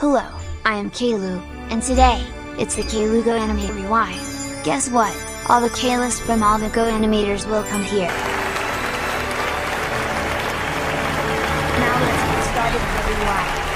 Hello, I am Caillou, and today, it's the Caillou Go Anime Rewind. Guess what? All the Caillous from all the Go animators will come here. Now let's get started with the rewind.